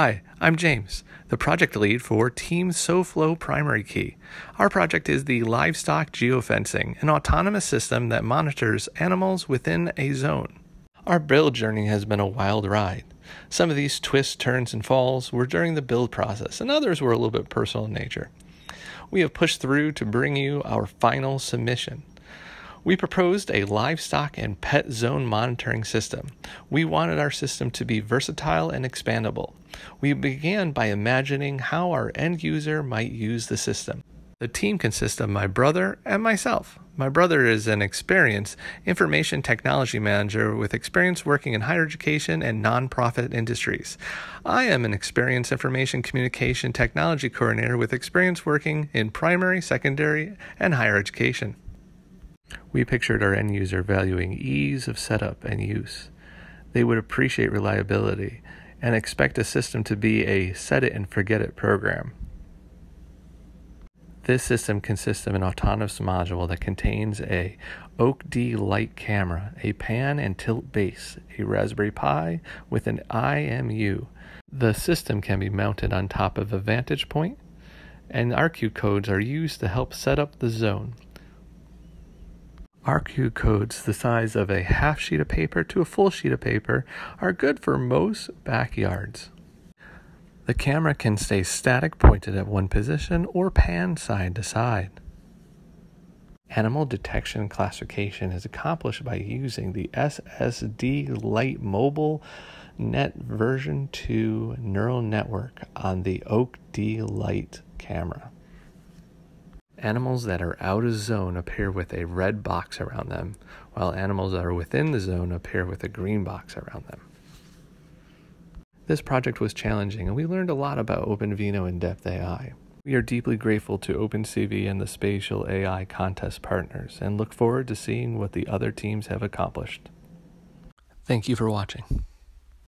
Hi, I'm James, the project lead for Team SoFlo Primary Key. Our project is the Livestock Geofencing, an autonomous system that monitors animals within a zone. Our build journey has been a wild ride. Some of these twists, turns, and falls were during the build process, and others were a little bit personal in nature. We have pushed through to bring you our final submission. We proposed a livestock and pet zone monitoring system. We wanted our system to be versatile and expandable. We began by imagining how our end user might use the system. The team consists of my brother and myself. My brother is an experienced information technology manager with experience working in higher education and nonprofit industries. I am an experienced information communication technology coordinator with experience working in primary, secondary, and higher education. We pictured our end user valuing ease of setup and use. They would appreciate reliability and expect a system to be a set it and forget it program. This system consists of an autonomous module that contains a Oak D Lite camera, a pan and tilt base, a Raspberry Pi with an IMU. The system can be mounted on top of a vantage point, and RQ codes are used to help set up the zone. RQ codes the size of a half sheet of paper to a full sheet of paper are good for most backyards. The camera can stay static pointed at one position or pan side to side. Animal detection classification is accomplished by using the SSD Lite Mobile Net version 2 neural network on the Oak D Lite camera. Animals that are out of zone appear with a red box around them, while animals that are within the zone appear with a green box around them. This project was challenging, and we learned a lot about OpenVINO and DepthAI. We are deeply grateful to OpenCV and the Spatial AI contest partners, and look forward to seeing what the other teams have accomplished. Thank you for watching.